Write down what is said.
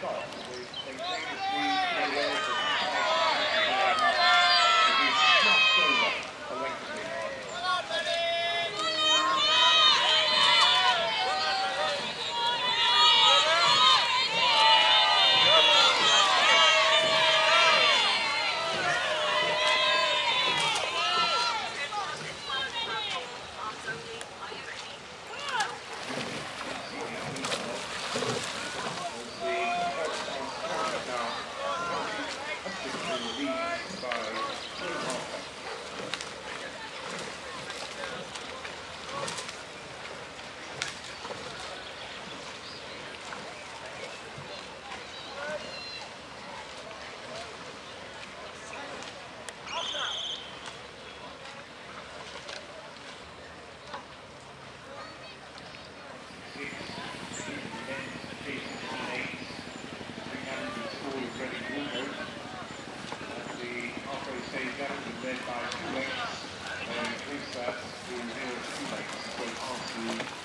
Go. Thank you.